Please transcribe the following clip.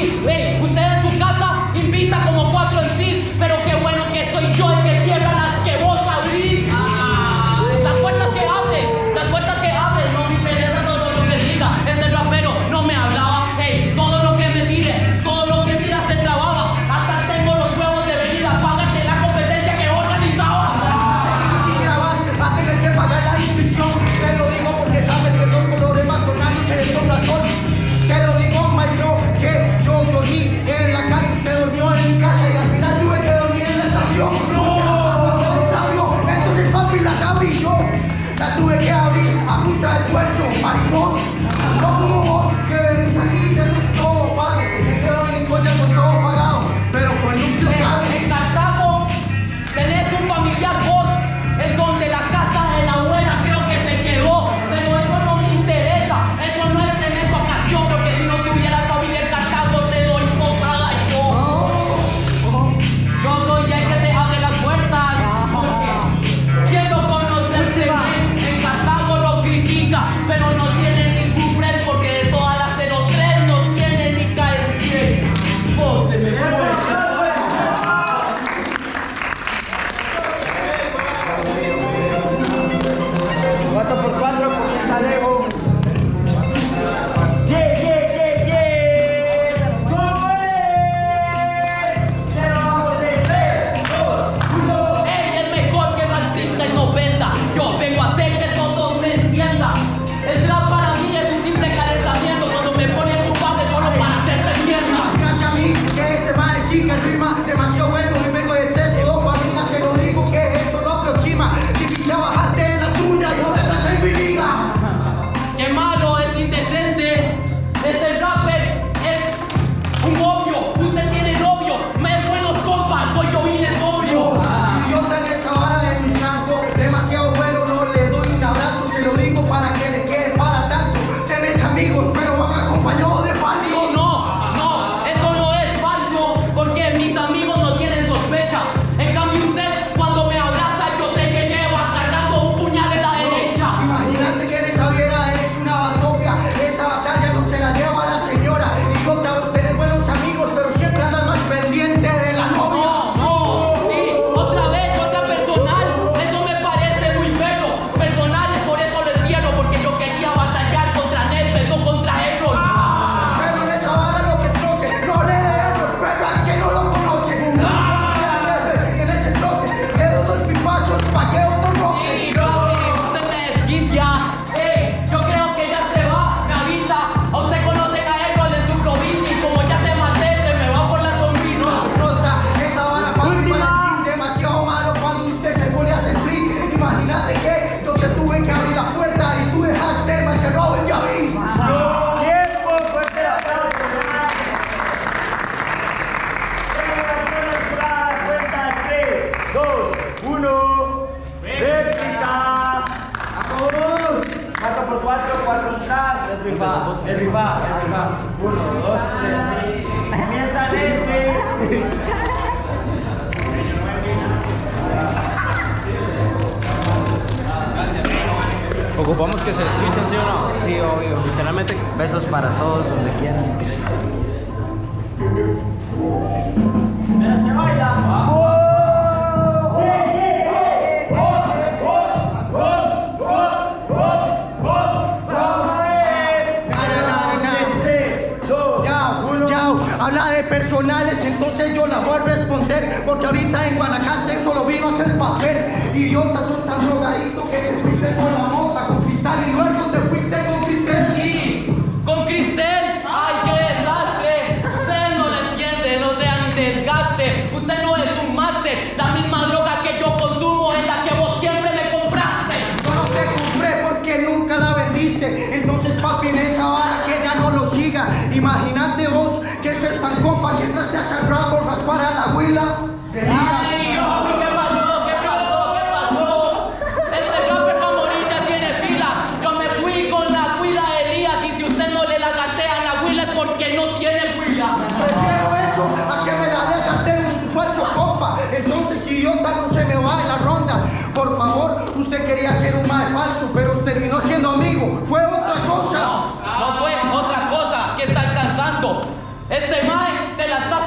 Wait. yo vengo a hacer que todos me entiendan. El trap para mí es un simple calentamiento cuando me ponen culpable solo para hacerte mierda. Gracias a mí que este va a decir rima demasiado bueno y vengo de exceso. Dos familias que lo digo que esto no aproxima. Difícil trabajar. Que se escuchan, ¿sí o no? Sí, obvio. Literalmente, besos para todos, donde quieran. Mira, se baila. Habla de personales, entonces yo la voy a responder, porque ahorita en Guanacaste solo vino a hacer papel. Idiota, sos tan drogadito que te fuiste con la La misma droga que yo consumo es la que vos siempre me compraste. Yo no te compré porque nunca la vendiste. Entonces, papi, en esa vara que ya no lo siga. Imagínate vos que se estancó para que entraste a San por raspar a la huila. No se me va en la ronda. Por favor, usted quería ser un mal falso, pero terminó siendo amigo. Fue otra cosa. No fue otra cosa que está alcanzando. Este mae te la está